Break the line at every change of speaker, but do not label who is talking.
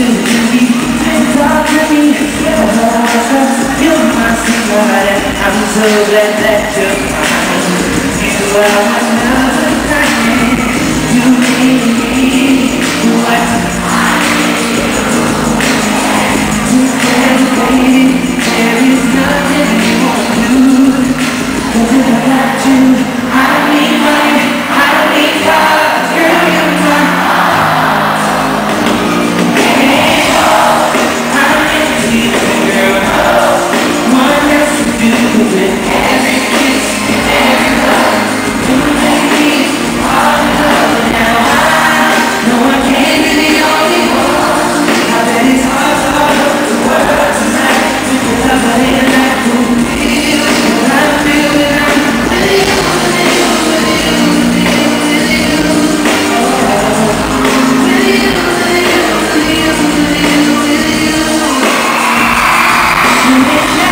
you're I'm so glad that you're mine You. are Amen.